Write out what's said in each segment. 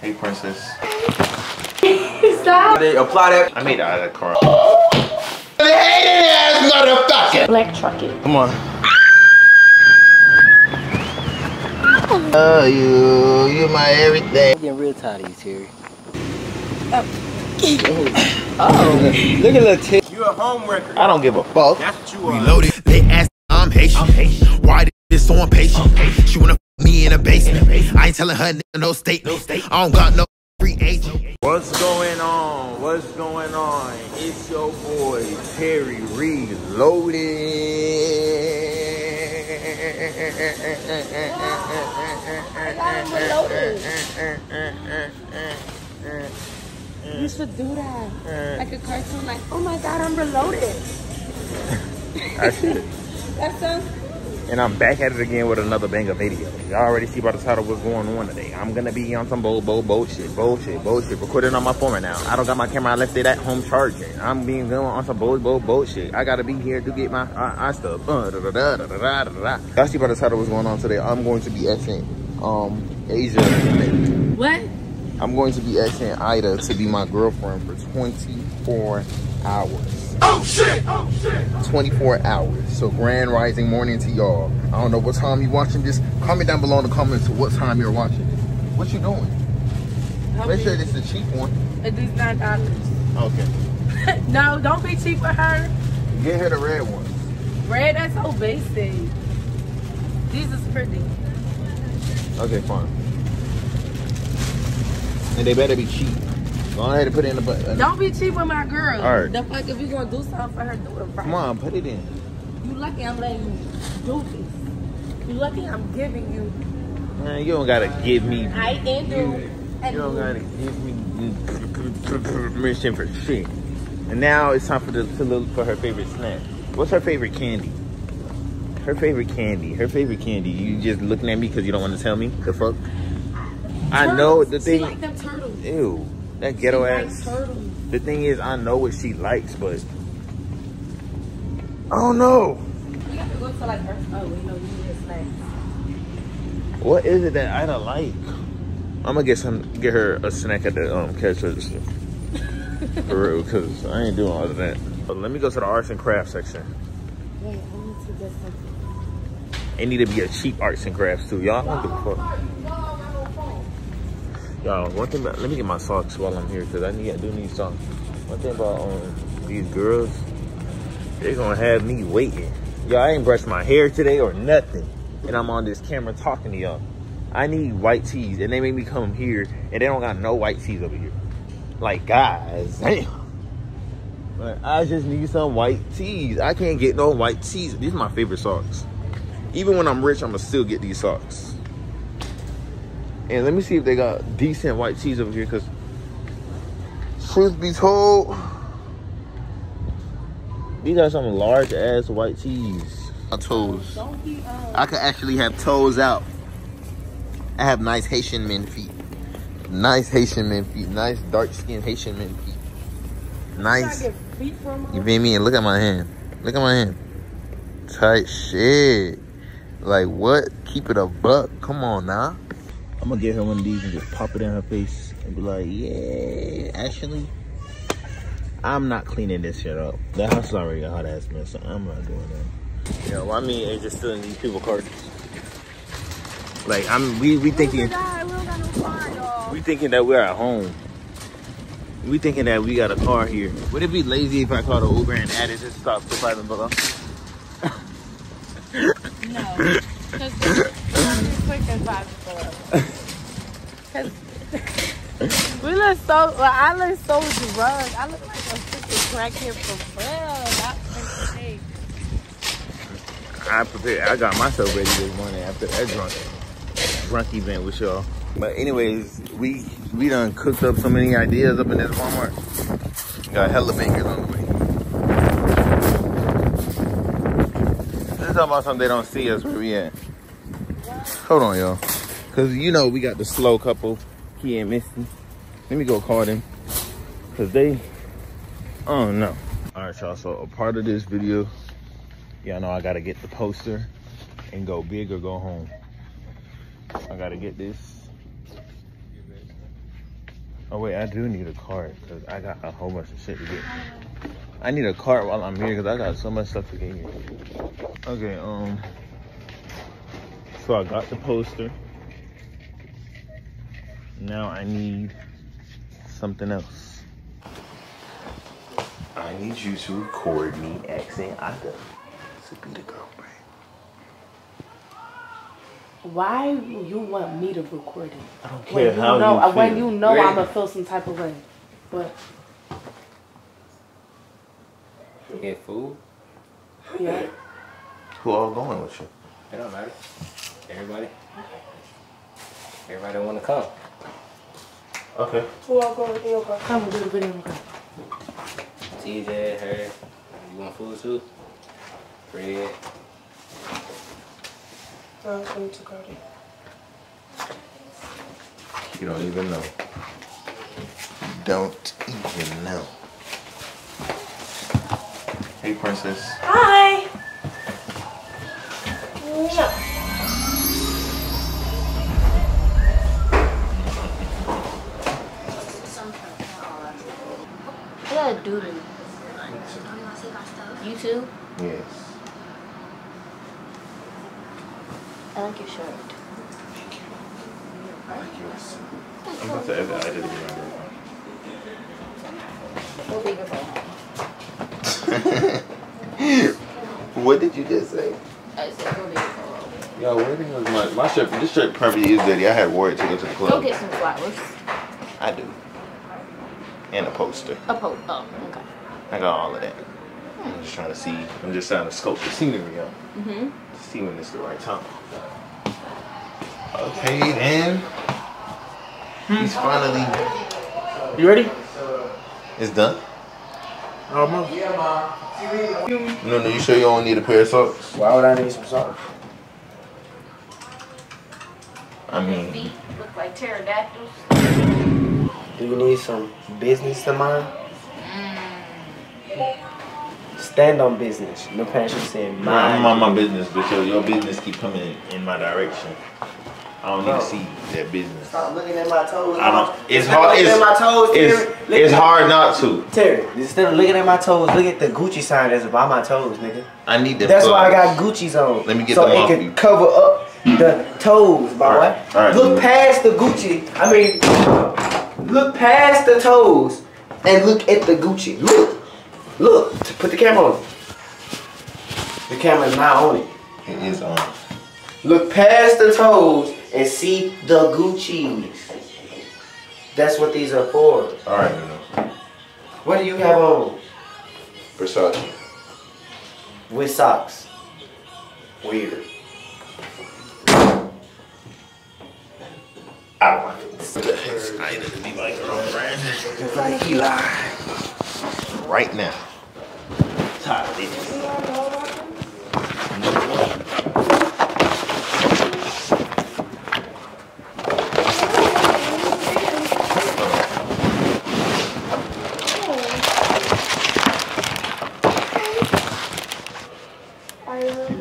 Hey, princess. Stop. They apply that. I made it out of the car. Black trucking. Come on. Oh, you, you my everything. I'm getting real tired of you, Terry. Oh. oh, look at little tip. You a home wrecker. I don't give a fuck. That's what you are. Reloaded. They ask I'm Haitian. Why this so impatient? She wanna f me in a basement. I ain't telling her no state. No state I don't got no free agent. What's going on? What's going on? It's your boy Terry Reloaded. You should do that. Uh, like a cartoon, like, oh my god, I'm reloaded. I should. That sounds And I'm back at it again with another banger video. Y'all already see by the title what's going on today. I'm gonna be on some bull, bull, bullshit, bullshit, bullshit. Recording on my phone right now. I don't got my camera. I left it at home charging. I'm being going on some bull, bull, bullshit. I gotta be here to get my uh, uh, stuff. Uh, da, da, da, da, da, da, da. Y'all see by the title what's going on today. I'm going to be asking um Asia. what? I'm going to be asking Ida to be my girlfriend for 24 hours. Oh shit! Oh shit! 24 hours. So grand rising morning to y'all. I don't know what time you watching this. Comment down below in the comments what time you're watching it. What you doing? Make sure this is a cheap one. It is nine dollars. Okay. no, don't be cheap with her. Get her the red one. Red, that's so basic. These is pretty. Okay, fine. And they better be cheap. Go ahead and put it in the butt. Don't be cheap with my girl. All right. The fuck if you gonna do something for her, do it right. Come on, put it in. You lucky I'm letting you do this. You lucky I'm giving you. Man, you don't gotta give me. I and do. You don't gotta give me permission for shit. And now it's time for the to look for her favorite snack. What's her favorite candy? Her favorite candy. Her favorite candy. You just looking at me because you don't want to tell me the fuck. I know the She thing. like them turtles. Ew, that ghetto ass. The thing is, I know what she likes, but oh no, We have to go to like her. Oh, no, you what is it that I don't like? I'm gonna get some, get her a snack at the um cash register. For real, cause I ain't doing all of that. But let me go to the arts and crafts section. Wait, I need to get something. It need to be a cheap arts and crafts too. Y'all don't give a fuck. Y'all, one thing let me get my socks while I'm here because I need I do need socks. One thing about um these girls, they're gonna have me waiting. Y'all I ain't brushed my hair today or nothing. And I'm on this camera talking to y'all. I need white tees and they made me come here and they don't got no white tees over here. Like guys, damn. Like, I just need some white tees. I can't get no white tees. These are my favorite socks. Even when I'm rich, I'm gonna still get these socks. And let me see if they got decent white tees over here, cause truth be told, these are some large ass white tees. My toes. Don't be, I could actually have toes out. I have nice Haitian men feet. Nice Haitian men feet. Nice dark skinned Haitian men feet. Nice. to get feet from You her. feel me? And look at my hand. Look at my hand. Tight shit. Like what? Keep it a buck. Come on now. I'm gonna get her one of these and just pop it in her face and be like, yeah, actually, I'm not cleaning this shit up. The house is already a hot ass mess, so I'm not doing that. Yo, why me and just stealing these people cards? Like I'm we we thinking oh we don't got no car, y'all. we thinking that we're at home. We thinking that we got a car here. Would it be lazy if I called an Uber and added this stop to five and below? No. Because it's quick and fast for us. Because we look so, well, I look so drunk. I look like a freaking crackhead for real. I prepared. I got myself ready this morning after that drunk, drunk event with y'all. But anyways, we we done cooked up so many ideas up in this Walmart. Got hella bangers on the way. Let's talk about something they don't see us where we at. Hold on, y'all. Cause you know we got the slow couple, Key and Misty. Let me go call them. Cause they, oh no. All right, y'all. So a part of this video Y'all know I gotta get the poster and go big or go home. I gotta get this. Oh wait, I do need a card because I got a whole bunch of shit to get. I need a card while I'm here because I got so much stuff to get here. Okay, um. So I got the poster. Now I need something else. I need you to record me asking Ada to be the girlfriend. Why you want me to record it? I don't When care you how know, you uh, feel. when you know Right? I'm gonna feel some type of way. But We get food. yeah, Who all going with you? It don't matter. Everybody. Everybody want to come. Okay. who all going with you? Come and do the video. TJ, her. You want food too? Fred. I'm going to Cardi. You don't even know. Don't even know. Hey, princess. Hi. I got a doodle. You too? Yes. I like your shirt. I like yours. I'm about to edit. I didn't remember. Go bigger for home. what did you just say? I said go bigger. Yo, where the hell is my my shirt? This shirt probably is dirty. I had wore it to go to the club. Go get some flowers. I do. And a poster. A poster. oh, okay. I got all of that. I'm just trying to see. I'm just trying to scope the scenery out. Mm-hmm. To see when it's the right time. Okay, then. He's finally. You ready? It's done. Almost. No, no. You sure you don't need a pair of socks? Why would I need some socks? I His mean, feet look like pterodactyls. Do you need some business to mind? Stand on business. No passion saying I'm on my business, but your, your business keep coming in my direction. I don't need to see that business. Stop looking at my toes. I don't. It's Stop hard. It's, at my toes, it's, Terry. It's hard not to. Terry, instead of looking at my toes, look at the Gucci sign that's by my toes, nigga. I need that. That's why I got Gucci's on. Let me get so them it off can you. cover up the toes, boy. Alright, alright. Look past the Gucci. I mean, look past the toes and look at the Gucci. Look, look. Put the camera on. The camera's not on it. It is on. Look past the toes and see the Gucci's. That's what these are for. All right, no, no. What do you have on? Versace. With socks. Weird. I don't want it. I need to be my girlfriend. Just like Eli. Right now. Tired of.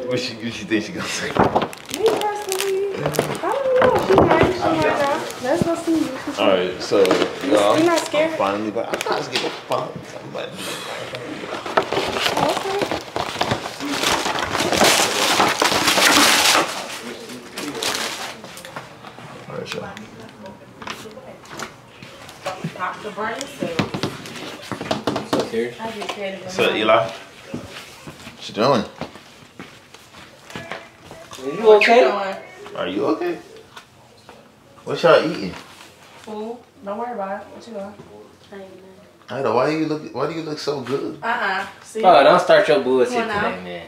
What she, what she think she gonna say? Me personally, I don't know. She might. She might not. Let's go see you. All right, so y'all, You're not scared? I'm finally, but I'm not give a fuck. Somebody. All right, y'all. Dr. Burns said, So serious? I just said. What's up, Eli? What you doing? You okay? Are you okay? What y'all eating? Food. Don't worry about it. What you doing? Ida, why do you look? Why do you look so good? Uh-uh. See? Oh, don't start your bullshit Come on today, man.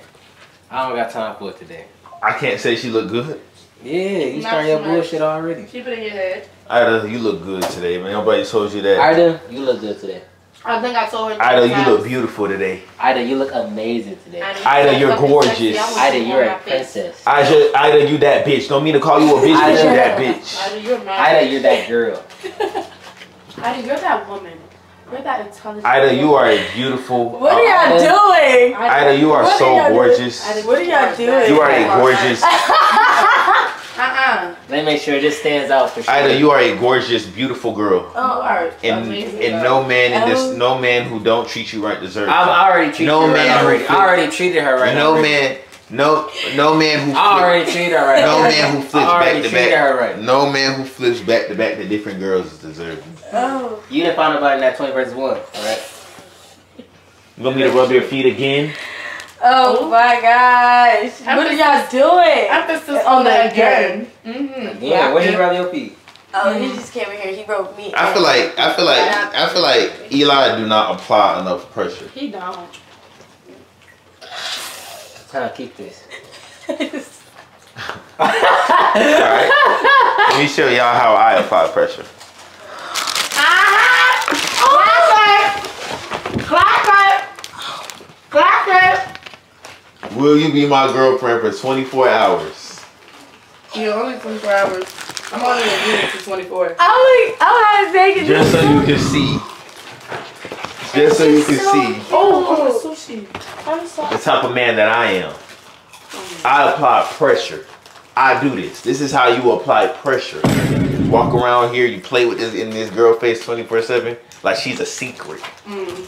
I don't got time for it today. I can't say she look good. Yeah, you Not starting your much. bullshit already. Keep it in your head. Ida, you look good today, man. Nobody told you that. Ida, you look good today. I think I told her. Ida, you look beautiful today. Ida, you look amazing today. Ida, you're gorgeous. sexy. Ida, you you're a princess. Ida, Ida, you that bitch. Don't mean to call you a bitch, but you Ida. that bitch. Ida, you're mad. Ida, you're that girl. Ida, you're that woman. You're that intelligent. Ida, you are a beautiful. What are y'all uh, doing? Ida, you are What so y'all gorgeous. Ida, what are y'all doing? You are a gorgeous. Uh-uh. Let me make sure this stands out for sure. Ida, you are a gorgeous, beautiful girl. Oh, alright. And Amazing. and no man in this, Oh. no man who don't treat you right deserves. I'm you. I already treated No her man right already. who- I already treated her right no now. man, no no man who I flip, already treated her right no man who I flips already back to treated her back. right. No man who flips back to back to different girls deserves. you. Oh. You didn't find nobody in that 20 versus 1, alright? You want me to rub your feet again? Oh my gosh. I'm what are y'all doing? Emphasis On on the that again. again. Mm-hmm. Yeah, where did you rub your feet? Oh, he just came in here. He wrote me. I feel like I feel like I feel like Eli do not apply enough pressure. He don't. How to keep this? Alright? Let me show y'all how I apply pressure. Will you be my girlfriend for 24 hours? Yeah, only 24 hours. I'm only in unit for 24. I'm like, I'm not taking Just so you can see. Just so you can see Oh, oh, sushi. I'm sorry. the type of man that I am. Oh. I apply pressure. I do this. This is how you apply pressure. You walk around here, you play with this in this girl face 24-7, like she's a secret. Mm.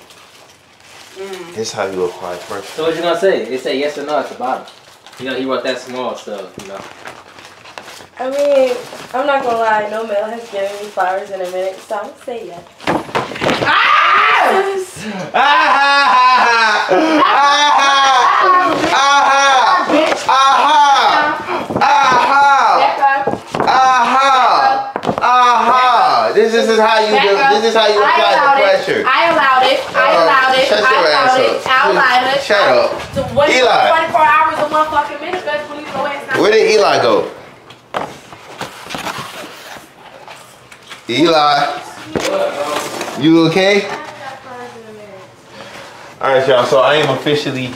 This is how you apply pressure. So what you gonna say? It say yes or no at the bottom. You know, he wrote that small stuff, you know. I mean, I'm not gonna lie. No male has given me flowers in a minute, so I'm gonna say yes. This, this is how you do. This is how you apply the pressure. I allowed it. I Oh, allowed it. shut I allowed it. up. I allowed it. Shut up. So what is Eli. 24 hours and one fucking minute? That's when you go ahead and stop. Where did Eli go? Eli, you okay? All right, y'all. So I am officially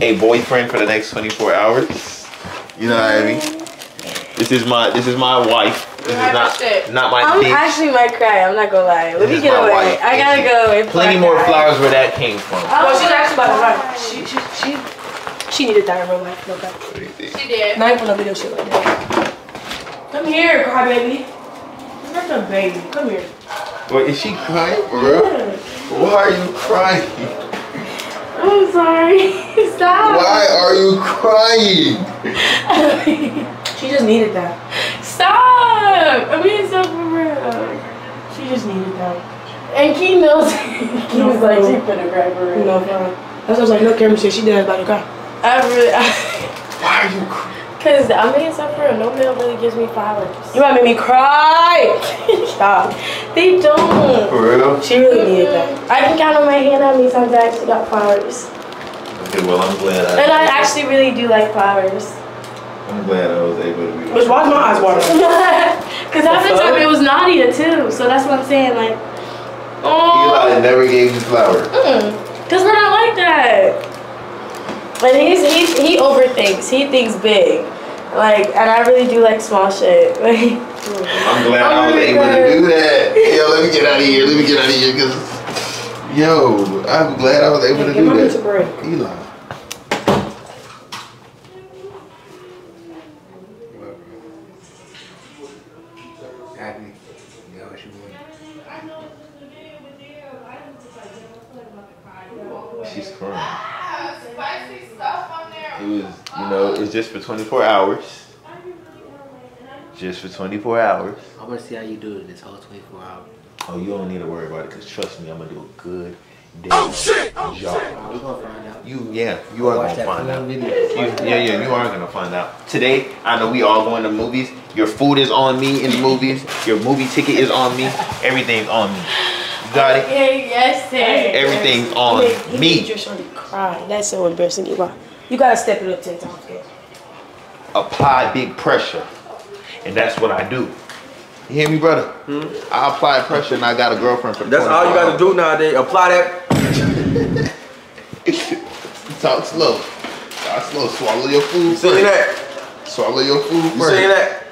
a boyfriend for the next 24 hours. You know what I mean? This is my this is my wife. This is not not my I'm bitch. actually might cry. I'm not gonna lie. Let This me get away. wife. I gotta go. and Plenty more her. flowers where that came from. Oh well, she's actually about to run. She, she, she, she needed that in real life. No cap. What do you think? She did. Not even no video shit like that. Come here, cry baby. I'm not a baby. Come here. Wait, is she crying for real? Why are you crying? I'm sorry. Stop. Why are you crying? she just needed that. Stop. I'm being so for real. She just needed that. And Key knows. he was like, she finna cry for real. No, fine. That's what I was like, no camera shit. She did that about to cry. I really. I, Why are you crying? Cause I'm being so for real. No male really gives me flowers. You might make me cry. Stop. They don't. For real? She really needed that. I can count on my hand how many times I actually got flowers. Okay, well I'm glad I. And I actually really do like flowers. I'm glad I was able to be. Which why's my eyes watering? Cause half the time it was Nadia too. So that's what I'm saying. Like, oh, Eli never gave you flowers. mm, cause we're not like that. But he's he he overthinks. He thinks big. Like, and I really do like small shit. Like, I'm glad I was my able God. to do that. Yo, let me get out of here. Let me get out of here, cause yo, I'm glad I was able to give do my bitch a that. break. Eli. 24 hours. Just for 24 hours. I wanna see how you do it this whole 24 hours. Oh, you don't need to worry about it, cause trust me, I'm gonna do a good damn job. We're gonna find out. You, yeah, you are gonna find out. video. You, yeah, yeah, you are gonna find out. Today, I know we all going to movies. Your food is on me in the movies. Your movie ticket is on me. Everything's on me. You got it? Hey, yes, sir. Everything's on He made me. your shorty cry. That's so embarrassing. You got, you gotta step it up ten times. Apply big pressure. And that's what I do. You hear me, brother? Hmm? I apply pressure and I got a girlfriend for That's all you gotta do nowadays. Apply that. Talk slow. Talk slow. Swallow your food You seen that? Swallow your food You first. seen that?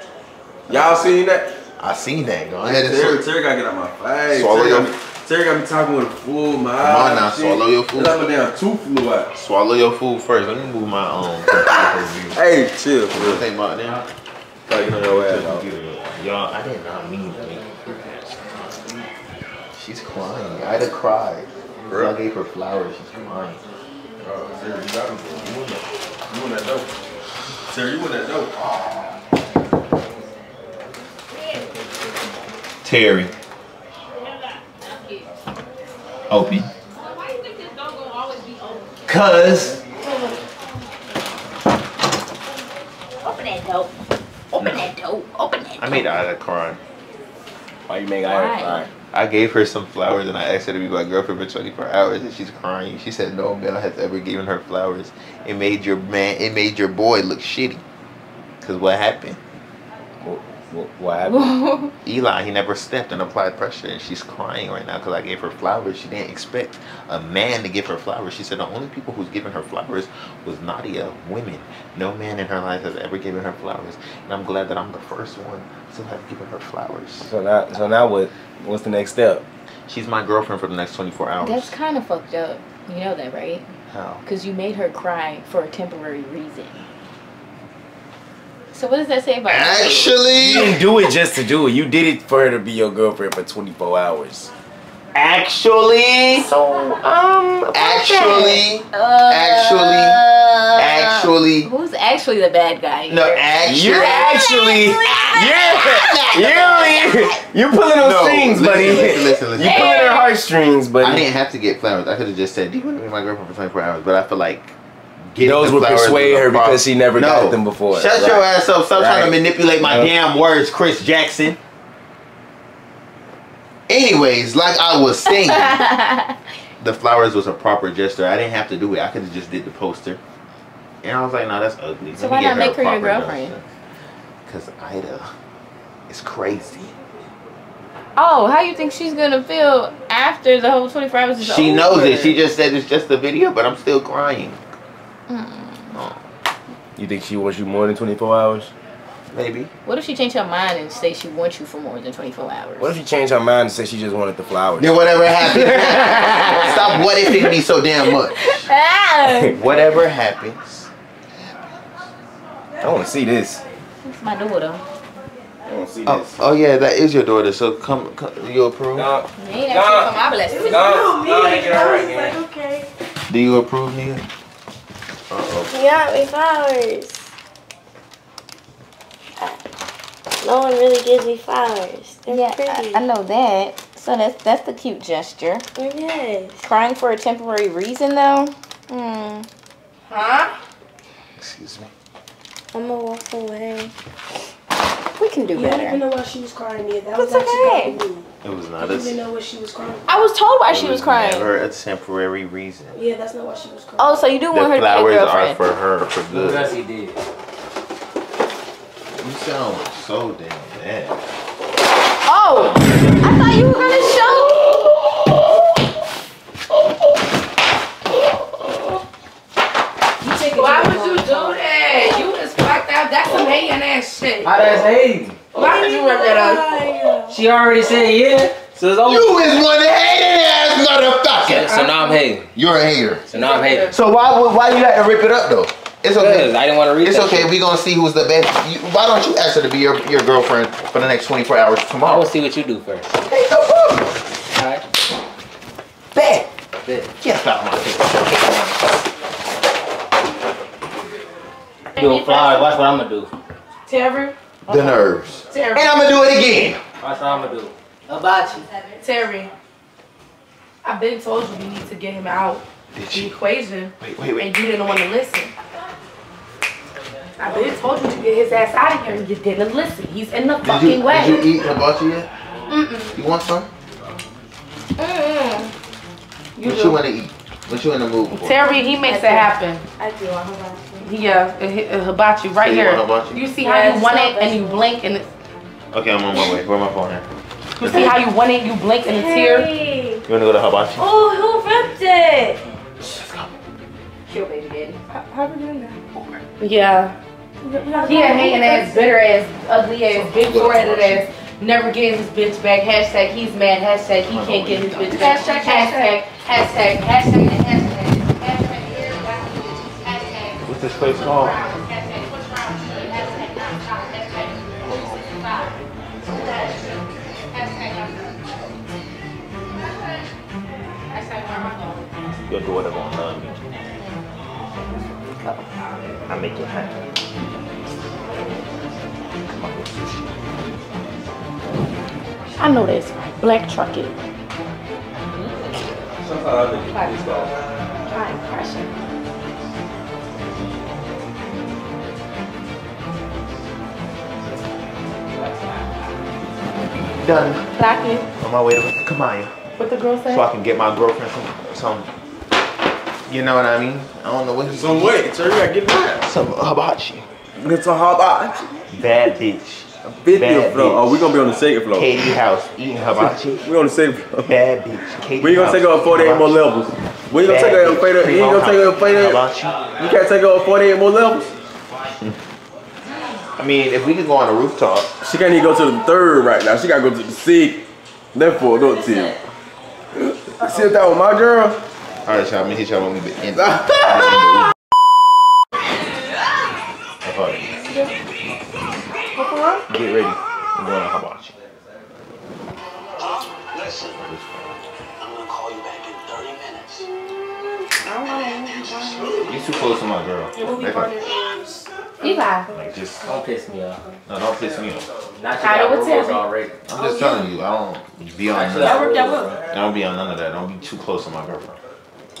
Y'all seen that? I seen that. Go ahead and Terry. Terry gotta get out my face. Swallow Terry, your- got Terry got me talking with a full mouth. Come on now, swallow your food. Like my damn tooth flew out. Swallow your food first. Let me move my um. you. Hey, chill, What think about that? Like, you know your ass out. Y'all, I did not mean to make She's crying. Ida cried. Girl, I gave her flowers. She's crying. Oh, Sarah, you got him. You in that. You in that dope. Terry, you want that dope. Terry. Opie. Cause Open that door. Open that door. Open that I made Ida cry. Why you make Why? Ida cry? I gave her some flowers and I asked her to be my girlfriend for 24 hours and she's crying. She said no man has ever given her flowers. It made your man, it made your boy look shitty. Cause what happened? What, what, what happened? Eli, he never stepped and applied pressure, and she's crying right now because I gave her flowers. She didn't expect a man to give her flowers. She said the only people who's given her flowers was Nadia, women. No man in her life has ever given her flowers, and I'm glad that I'm the first one to have given her flowers. So now, so now what? What's the next step? She's my girlfriend for the next 24 hours. That's kind of fucked up. You know that, right? How? Because you made her cry for a temporary reason. So what does that say about you? You Actually, didn't do it just to do it. You did it for her to be your girlfriend for 24 hours. actually, So, um, actually. Uh, actually, actually, Who's actually the bad guy? Here? no, actually, You're actually, you're, you're, you're pulling those No, strings, buddy. listen, listen, listen. You're pulling her heartstrings, I buddy. I didn't have to get flowers. I could have just said, "Do you want to be my girlfriend for 24 hours?" But I feel like getting Those the would persuade her problem. because she never no. got them before. Shut Right. your ass up! Stop trying to manipulate my Uh, damn words, Chris Jackson. Anyways, like I was saying, the flowers was a proper gesture. I didn't have to do it. I could have just did the poster. And I was like, "No, that's ugly." So why not make her your girlfriend? Because Ida is crazy. Oh, how you think she's gonna feel after the whole 24 hours is She over? knows it. She just said it's just a video, but I'm still crying. Mm. You think she wants you more than 24 hours? Maybe. What if she changed her mind and say she wants you for more than 24 hours? What if she changed her mind and said she just wanted the flowers? Then whatever happens. Stop what ifing me so damn much. Whatever happens. I want to see this. It's my daughter. I want to see Oh, this. oh yeah, that is your daughter. So come, come you approve? No, You ain't asking for my blessing. no, no, I get her right, man. okay. Do you approve, nigga? Uh oh. You got me flowers. No one really gives me flowers. They're Yeah, pretty. I, I know that. So that's that's the cute gesture. Yes. Crying for a temporary reason, though. Hmm. Huh? Excuse me. I'm gonna walk away. We can do better. You don't even know why she was crying yet. That That's was actually okay. probably me. It was I not didn't even know what she was crying. I was told why it she was crying. Never a temporary reason. Yeah, that's not why she was crying. Oh, so you do want her to be your flowers are girlfriend? for her for good. Yes, he did? You sound so damn bad. Oh, I thought you were gonna show. Why would you do that? You was fucked out. That's some hating ass shit. How that's hating? Why did you rip that up? She already said yeah. So it's over. You is one hating ass motherfucker. So now I'm hating. You're a hater. So now I'm hating. So why would- why you had to rip it up though? It's okay. I didn't want to read it. It's okay. shit. We gonna see who's the best. You, why don't you ask her to be your, your girlfriend for the next 24 hours tomorrow? want to see what you do first. Hey, no problem. Alright? Bet. Bet. Get out my face. Do a flower. Watch what I'm going to do. Terry, The nerves. Terry, And I'm gonna do it again. Watch what I'm going to do. Hibachi. Terry. I've been told you you need to get him out Did the you? equation, Wait, wait, wait. and you didn't want to listen. I've been told you to get his ass out of here, and you didn't listen. He's in the Did fucking you, way. did you eat hibachi yet? Mm-mm. You want some? Mm-mm. You what you wanna eat? What you in the mood for? Terry, he makes it happen. I do want hibachi. Yeah, a, a hibachi right So you here. hibachi? You see Yeah, how you want so it and you blink and it's, Okay, I'm on my way. Where my phone at? you see how you want it, you blink and it's here. Hey. You wanna go to hibachi? Oh, who ripped it? Let's go. Kill baby daddy. How are we doing that? Yeah. He a hating ass, bitter ass, ugly ass, big foreheaded ass. Never getting his bitch back. Hashtag he's mad. Hashtag he can't get his bitch back. Hashtag, hashtag, hashtag, hashtag, and hashtag. this place called? Your daughter won't love you. I make it happen. I know this. Black truck it. I think it's Done. Clock it. On my way to Kamaya. What the girl So? I can get my girlfriend some, some, you know what I mean? I don't know what he's Some weight, sir. You gotta get that. Some hibachi. Get some hot box. Bad bitch. Fifty Bad floor. bitch. Oh, we gonna be on the second floor. Katie house eating hibachi. We on the second floor. Bad bitch. Katie We ain't gonna take her up 48 more levels. We ain't gonna take her up 48. You ain't gonna take her 48. You can't take her up 48 more levels. I mean, if we could go on a rooftop, She can't even go to the third right now. She gotta go to the sixth. Left for adult team. See if that was my girl. all right, y'all. I'm hit y'all when we be in. in the room. Hold on. Get ready. I'm going to hibachi. Listen, I'm gonna call you back in 30 minutes. You too close to my girl. Like, Eli. like just Don't piss me off. no, don't piss me off. Not I you got would tell rules already. I'm just telling you, I don't be on Actually, none. Of, that I don't be on none of that. Don't be too close to my girlfriend.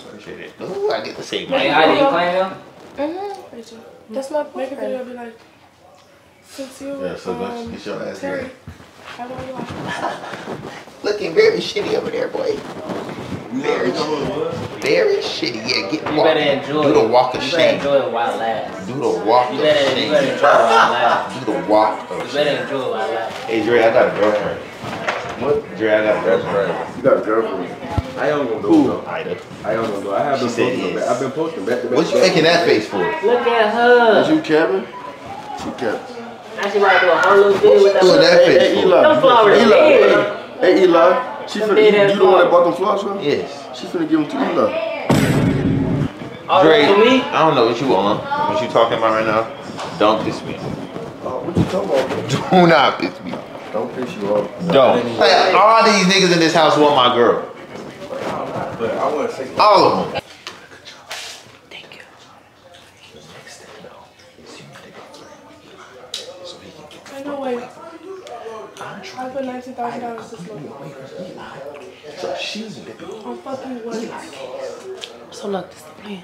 Appreciate it. Ooh, I get to say my. Hey, I didn't claim him. Mm-hmm. That's my Make a boyfriend. video be like, since you, Yeah, so let's um, get your ass Terry, there. how long you? Looking very shitty over there, boy. Very, very shitty. Yeah, get You walk. better enjoy Do the walk of You shame. better enjoy it while it lasts. Do the walk You of better, you better shame. enjoy it while it lasts. Do the walk You of better shame. enjoy it while it lasts. Hey, Dre, I got a girlfriend. What? Dre, I got a girlfriend. You got a girlfriend. I am gonna go Who? though. Ida. I am gonna go. I have been She said posting. yes. Back. I've been posting back to back. What you making that face for? Look at Is her. you Kevin? She Kevin. Now she might do a whole little video with that. Doing that Hey, face hey, for? Eli. Them flowers Eli. Hey, Eli. She Them finna, dead you, ass you the one that bought them flowers from? Yes. She finna give them to Eli. All oh, Dre, right me. I don't know what you on. What you talking about right now? Don't piss me off. Oh, what you talking about? Do not piss me off. Don't piss you off. Don't. Like, all these niggas in this house want my girl. But I want to say All of them. Thank you. I know, wait. I put nineteen thousand dollars this month. So she's I'm fucking what? So look, this is the plan.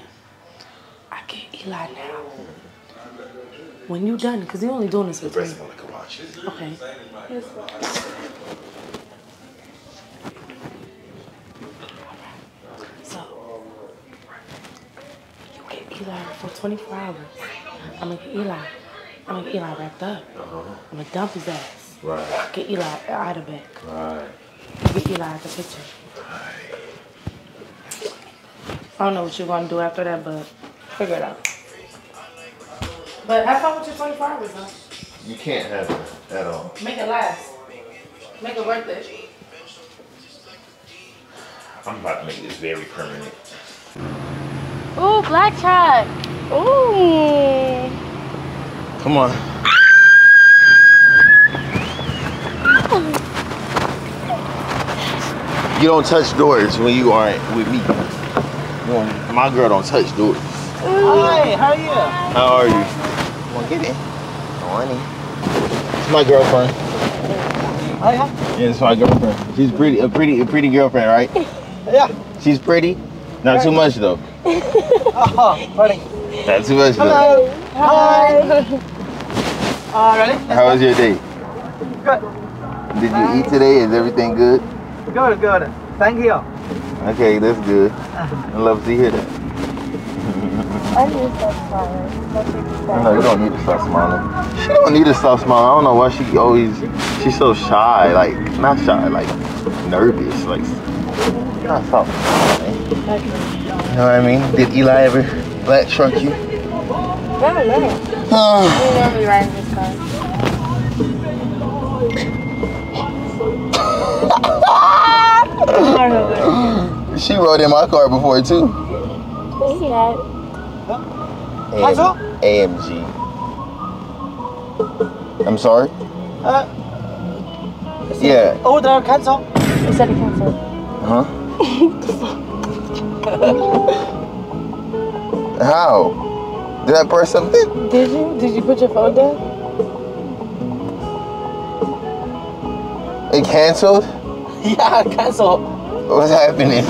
I get Eli now. When you done, because he only doing this with me. Okay. So you get Eli for 24 hours. I'm gonna get Eli. I'm gonna get Eli wrapped up. I'm gonna dump his ass. Right. Get Eli out of back. Right. Get Eli out the picture. Right. I don't know what you're gonna do after that, but figure it out. But have fun with your 24 hours, though. You can't have it at all. Make it last. Make it worth it. I'm about to make this very permanent. Ooh, black truck. Ooh. Come on. You don't touch doors when you aren't with me. My girl don't touch doors. Hi, how are you? How are you? On, get in. Honey. It's my girlfriend. Oh yeah. Yeah, it's my girlfriend. She's pretty, a pretty, a pretty girlfriend, right? Yeah. She's pretty. Not too much though. Oh, buddy. Not too much though. Hi. Uh, ready? How was your day? Good. Did you eat today? Is everything good? Good, good. Thank you. Okay, that's good. I love to hear that. I need to stop smiling. No, you don't need to stop smiling. She don't need to stop smiling. I don't know why she always she's so shy, like not shy, like nervous, like not stop smiling. You know what I mean? Did Eli ever black truck you? I don't ah. know. Oh, We normally ride in his car. She rode in my car before too. Who's that? AM, AMG. I'm sorry? Uh, Yeah. order cancel. Is that a cancel? Huh? How? Did I press something? Did you? Did you put your phone down? It canceled? Yeah, cancel. What's happening?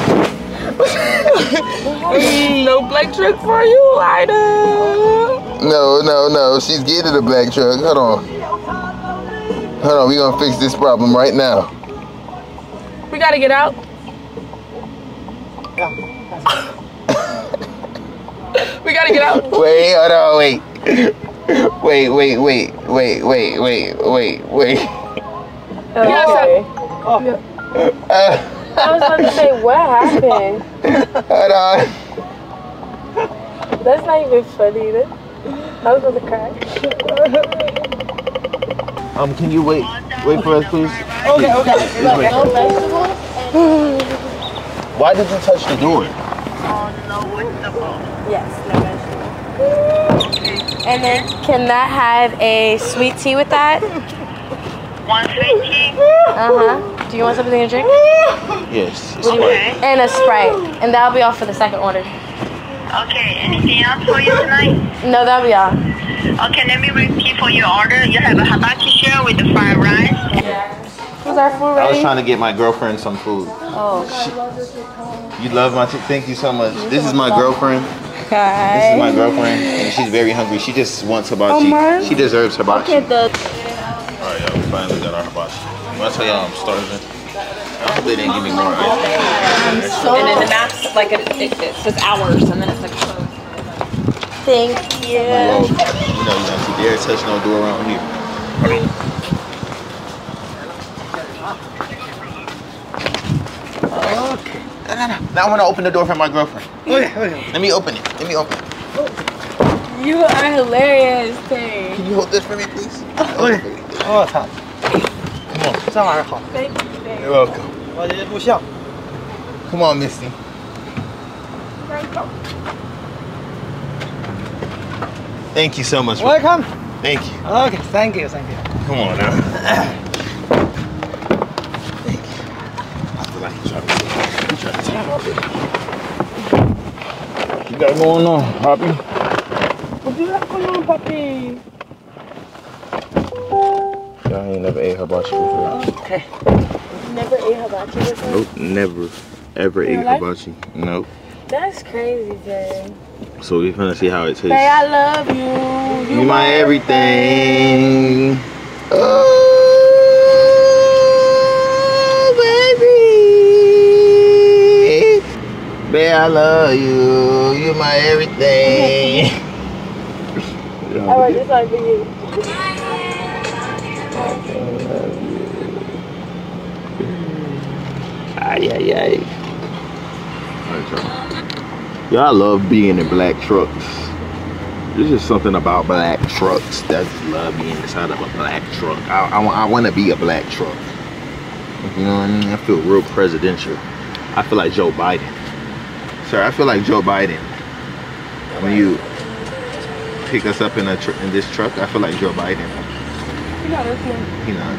no black truck for you, Ida. No, no, no. She's getting a black truck. Hold on. Hold on. We're gonna fix this problem right now. We gotta get out. we gotta get out. Wait, hold on, wait. Wait, wait, wait, wait, wait, wait, wait, wait. Okay. Uh, I was about to say, what happened? hold on. That's not even funny. That, I was gonna cry. Um, can you wait? Wait for us, please. Okay, okay. Just wait. No vegetables? Why did you touch the door? Oh, no vegetables. Yes, no vegetables. And then can that have a sweet tea with that? One sweet tea? Uh huh. Do you want something to drink? Yes. What do you want? And a Sprite. And that'll be all for the second order. Okay, anything else for you tonight? No, that'll be all. Okay, let me repeat for your order. You have a hibachi shell with the fried rice. Yeah. Was our food I was trying to get my girlfriend some food. Oh. She, You love my thank you so much. This is my girlfriend. This is my girlfriend, and she's very hungry. She just wants hibachi. Oh mine? she deserves hibachi. Okay, the. Alright, y'all, we finally got our hibachi. When I tell y'all I'm starving, I hope they didn't give me more ice cream. and then the maps like it, it, it's just hours, and then it's like closed. Thank you. Well, you know, you don't you dare touch no door around here. Okay. No, no, no. Now I want to open the door for my girlfriend. Oh, okay, okay. Oh, Let me open it. Let me open it. You are hilarious, Tay. Can you hold this for me, please? Okay. 我操，这玩意儿好， Thank you, Tay. You're welcome. 我这录像。 Come on, Misty. Thank you so much. Welcome. Thank you. Okay, thank you, thank you. Come on now. Thank you. I feel like you're trying to, you're trying to take off it. You got going on, Poppy? What you got going on, puppy? Y'all ain't never ate hibachi before. Okay. Never ate hibachi before? Nope, never, ever ate Really? hibachi. Nope. That's crazy, Tay. So we're gonna see how it tastes. Tay, oh, I love you. You my everything. Oh, baby. Babe, I love you. You my everything. Alright, this one for you. Ay, ay, ay. Y'all love being in black trucks. There's just something about black trucks that I just love being inside of a black truck. I, I, want to be a black truck. You know what I mean? I feel real presidential. I feel like Joe Biden. Sir, I feel like Joe Biden. When you pick us up in a tr- in this truck, I feel like Joe Biden. You got this one. You know.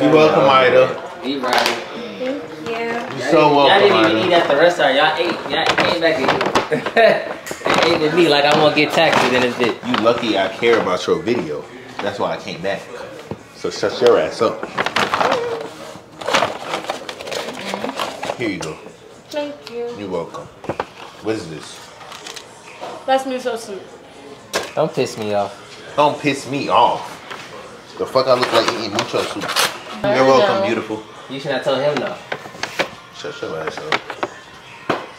You're welcome, Ida. Be right. Thank you. You're so Y'all didn't even Ida. eat at the restaurant. Y'all ate. Y'all came back and ate with me like I won't get taxes in this bit. You lucky I care about your video. That's why I came back. So shut your ass up. Here you go. Thank you. You're welcome. What is this? That's miso soup. Don't piss me off. Don't piss me off. The fuck I look like eating mucho soup. I You're welcome, beautiful. You should not tell him no. Shut your ass up.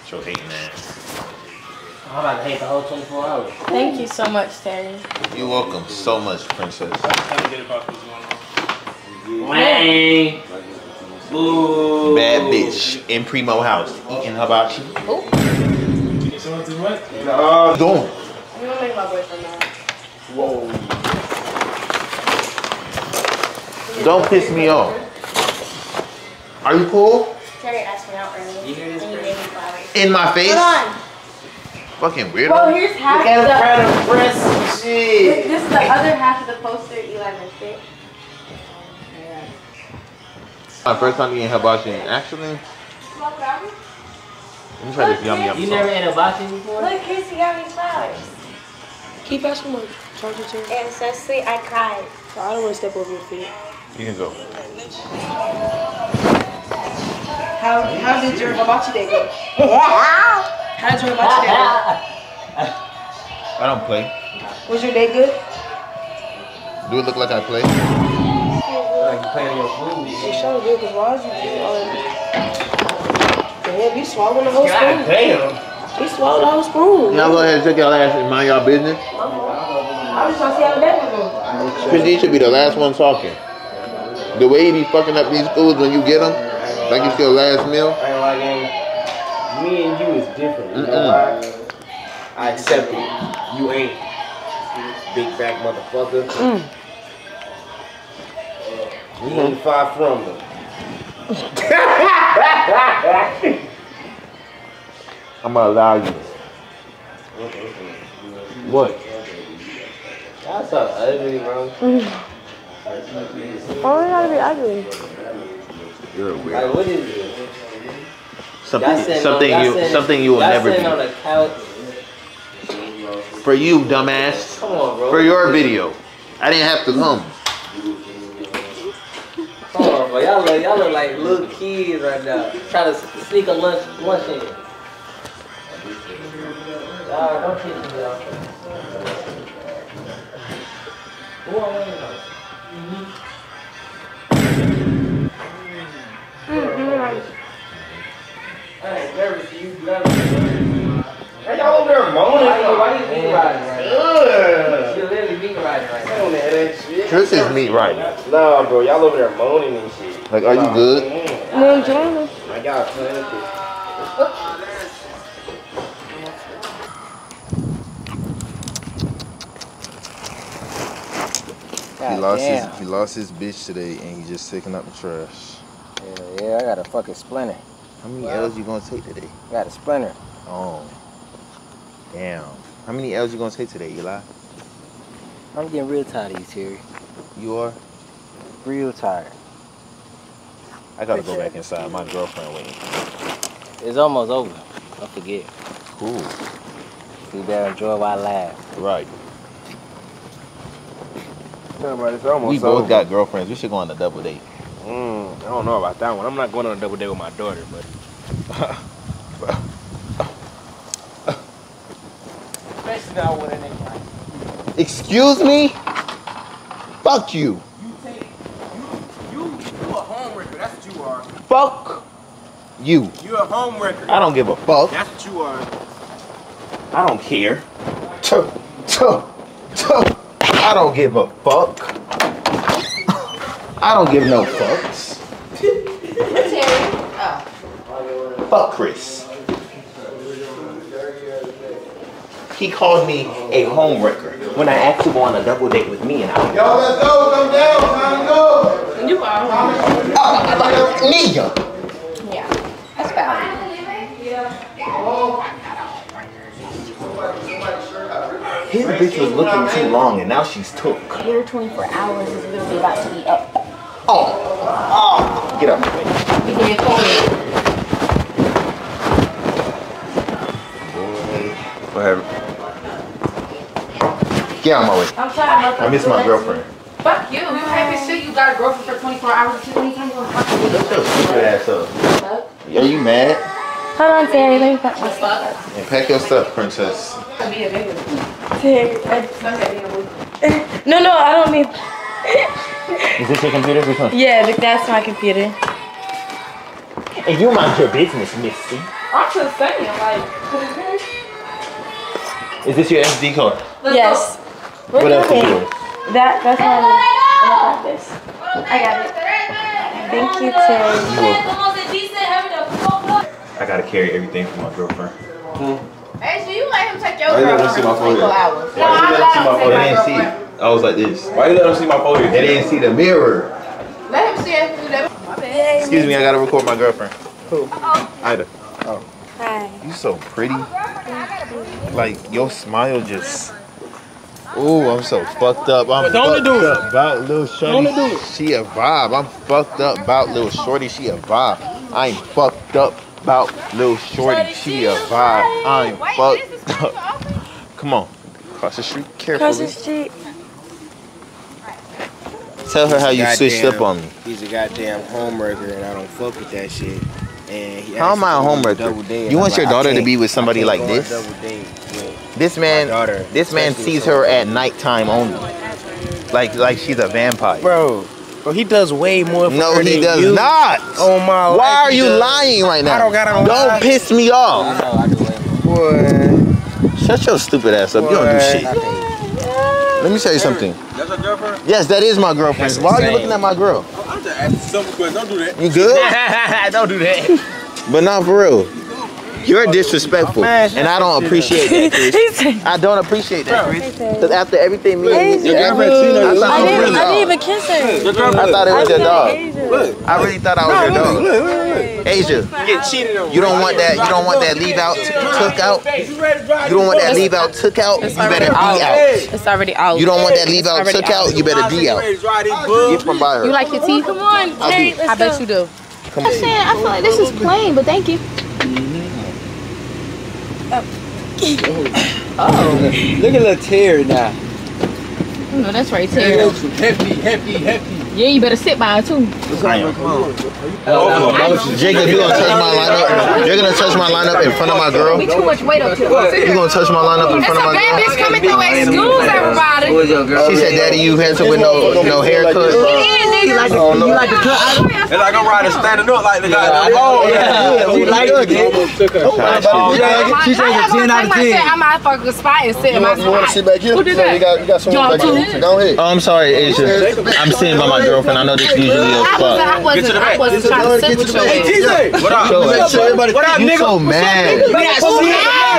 Shut your hating ass. I'm about to hate the whole 24 hours. Thank you so much, Terry. You're welcome so much, princess. Wang. Boo. Bad bitch in Primo house eating hibachi. Oh. No, doing. You don't make my boyfriend mad. Don't piss me off. Are you cool? Terry asked me out earlier. You hear this, and he gave me flowers. In my face? Hold on. Fucking weirdo. Well, here's half Look at the the. crown of breast. Shit. This is the other half of the poster Eli missed it. My first time eating hibachi. Actually, Let me try this yum yum You never ate a hibachi before? Look, Chrissy got me flowers. Keep asking my charger too. It's so sweet, I cried. Oh, I don't want to step over your feet. You can go. How how did your hibachi day go? How did your hibachi day I don't play. Was your day good? Do it look like I play? Like you playing your food. It sure good because why is you doing all that? Damn, you swallowing the whole spoon. damn. He swallowed the whole spoon. Y'all go ahead and check y'all ass and mind y'all business. I was just trying to see how that was going. Christy should be the last one talking. The way he be fucking up these foods when you get them, like it's your last meal. I ain't like ain't. Me and you is different. You know Mm-mm. why? I accept it. You ain't. Big back motherfucker. Mm. We ain't far from them. I'm gonna allow you. What? Y'all so ugly, bro. Why gotta be ugly? You're a Like, weirdo. what is it? Something, sitting something on, you, sitting- something you will never sitting on be. couch. For you, dumbass. Come on, bro. For your video, I didn't have to come. Come on, bro. Y'all look, y'all look like little kids right now. Trying to sneak a lunch, lunch in. Y'all, don't kiss me, y'all. Who am I waiting on? I nervous. You love. Hey, y'all over there moaning. Why you, why you beat riding right now? Ugh. You literally beat riding right I now. don't hear that shit. Chris is meat right. Nah, bro, y'all over there moaning and shit. Like, are you good? No, I'm trying to. Like y'all this. He lost his he lost his bitch today and he just taking out the trash. Yeah, yeah, I got a fucking splinter. How many L's you gonna take today? I got a splinter. Oh. Damn. How many L's you gonna take today, Eli? I'm getting real tired of you, Terry. You are? Real tired. I gotta go back inside. My girlfriend waiting. It's almost over. Don't forget. Cool. Be there, enjoy while I laugh. Right. Yeah, but it's almost We both over. got girlfriends. We should go on a double date. Mm, I don't know about that one. I'm not going on a double date with my daughter, but. Especially now with an nigga. Excuse me? Fuck you. You take. You, you, you a homewrecker. That's what you are. Fuck you. You a homewrecker. I don't give a fuck. That's what you are. I don't care. Tuh, tuh, tuh. I don't give a fuck. I don't give no fucks. Fuck Chris. He called me a homewrecker when I asked to go on a double date with me and I. Yo, let's go. Come down. Time to go. You are. Oh, uh, Nia. Yeah, that's valid. His bitch was looking too long and now she's took. Your 24 hours is literally about to be up. Oh, oh, get up. You did cold. Whatever. Get out of my way. I'm to I miss my girlfriend. Fuck you. You happy shit. You got a girlfriend for 24 hours. Too many times you gonna fuck Shut your stupid ass up. Are you mad? Hold on, Terry. Let me pack my stuff. And pack your stuff, princess. Be a baby. Terry, I- no, no, I don't need. Is this your computer? Which one? Yeah, th- that's my computer. Hey, you mind your business, Misty. I'm just saying, like. Is this your SD card? yes. What else is yours? That that's my. I got this. I got it. Thank you, Terry. I gotta carry everything for my girlfriend. Hmm. Hey, so you let him take your Why you let girl him see my for 24 forehead? hours? Why you let him see my They didn't see it. I was like this. Why you let him see my forehead? They didn't see the mirror. Let him see it through that. My. Excuse me, I gotta record my girlfriend. Who? Ida. Oh. Hi. You so pretty. Like your smile just. Ooh, I'm so fucked up. I'm Don't fucked do it. up about little shorty. Don't do it. She a vibe. I'm fucked up about little shorty. She a vibe. I ain't fucked up about little shorty. She a vibe. I'm fucked up. Come on. Cross the street carefully. Cross the carefully. street. Tell her how you switched up on me. He's a goddamn homewrecker, and I don't fuck with that shit. And he How am I a asked me to go on homewrecker? double date, You I'm want like, your daughter to be with somebody like can't go on this? double date with This man, daughter, this man sees her somebody. at nighttime only. Like, like she's a vampire. Bro, bro, he does way more for No, her he does you. not. Oh my life, Why are you does. lying right now? I don't gotta lie. Don't piss me off. I know, I can Boy. Shut your stupid ass up. You don't do shit. Let me tell you something. That's your girlfriend? Yes, that is my girlfriend. Why are you looking at my girl? Oh, I'm just asking simple questions. Don't do that. You good? don't do that. But not for real. You're disrespectful, and I don't appreciate that, Chris. I don't appreciate that, Chris. Because after everything me and your girlfriend, I I thought it was didn't, your I didn't even kiss her. I thought it was your dog. Look. I really thought I was your dog. Asia, Get cheated on. you don't want that. You don't want that leave out t- took out. You don't want that leave out took out. You better be out. It's already out. You don't want that leave out already took out. You better be out. Get from by her. You like your teeth? Come on, I Terry. I bet you do. Come on. saying, I feel like this is plain, but thank you. Oh. oh. Look at little Terry now. Oh, no, that's right, Terry. Hefty, hefty, hefty. Yeah, you better sit by her too. Jacob, you gonna touch my lineup? You're gonna touch my lineup in front of my girl? We too much weight up here. You gonna touch my lineup in front of my girl? It's a bad girl? bitch coming through. Excuse everybody. She said, "Daddy, you handsome with no no haircut." You like Oh, no. It's like I'm riding standing up like the guy. Oh, yeah. We like it. Oh, oh, she said a 10 out of 10. I might fuck a spot and sit in my You wanna sit back here? Who did that? You got, you got someone back here. Go ahead. Oh, I'm sorry, Asia. I'm sitting by my girlfriend. I know this usually a I wasn't, I wasn't, I wasn't trying to sit with you. What up? What up, nigga? You so mad.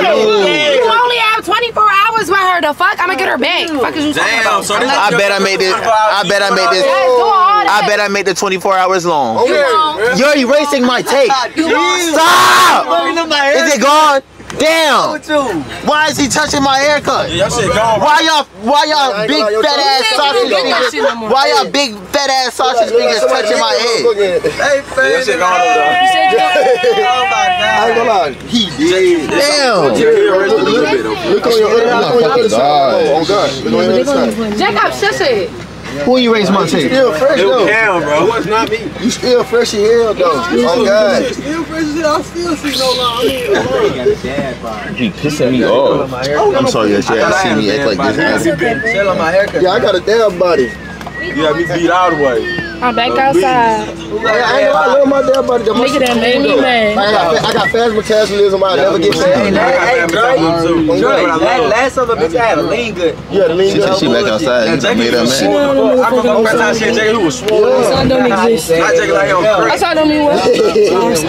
You only have 24 hours with her. The fuck? I'm gonna get her back. Fuck is you talking about? I bet I made it. I bet I made this. I bet I made the 24 hours long. You're erasing my tape. Stop! Is it gone? Damn! Why is he touching my haircut? Why y'all, why y'all big fat ass sausage fingers? Why y'all big fat ass sausage fingers touching my head? Hey, that shit gone over oh, I ain't gonna lie, he did. Damn! Look on your other side. Oh God! Look on your other side. Jacob, shush it. Who erased my tape? Still fresh though. Cam, bro. It was not me. You still fresh as hell though. Oh God. Still fresh as hell. I still see no line. He pissing me off. I'm sorry that you had to see me act like this. Tell her my haircut. Yeah, I got a damn body. You got me beat all the way. I'm back outside. I ain't gonna love my damn body. Nigga that shit made me mad. I got, fa- I got fast metabolism. I never get fat. Hey, hey, Dre. Dre, last, last summer, bitch, I had a lean good. Yeah, the lean She said she back outside. You done made her mad. I remember the first time I seen Jay, he was swole. Outside don't exist. Not Jay like he on crack. Outside don't mean what?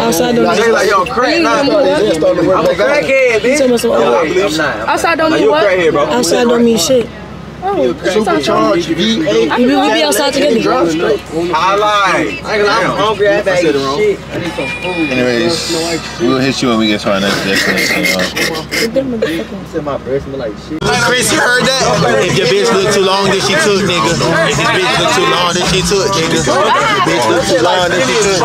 Outside don't Jay like he on crack. I'm a Crackhead, bitch. tell me some- No, I'm not. Outside don't mean what? Outside don't mean shit. Supercharged V8. We be, we be outside together. I lied. I ain't gonna lie, I'm hungry. I I said it wrong. shit. I need some food. Anyways, we'll hit you when we get to our next destination, y'all. Said my breath smell like shit. Chris, you heard that? If your bitch look too long, then she took, nigga. If this bitch look too long, then she took, nigga. If your bitch look too long, then she took.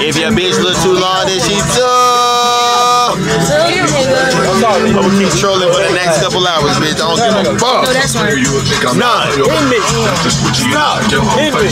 If your bitch look too long, then she took. I'm gonna keep trolling for the next couple hours, bitch. I don't give a fuck. Nah, hit me. Stop. Hit me.